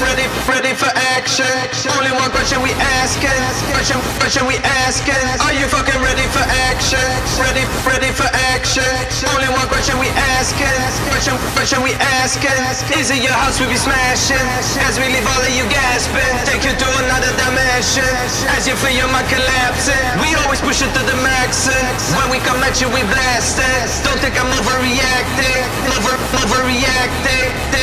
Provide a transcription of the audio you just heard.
ready? Ready, ready for action? Only one question we asking. Question, question we asking. Are you fucking ready for action? Ready, ready for action? Only one question we asking. Question, question we asking. Is it your house we be smashing? As we leave all of you gasping. Take you to another dimension. As you feel your mind collapsing. We always push it to the max. When we come at you, we blast it. Don't think I'm overreacting. Over, overreacting.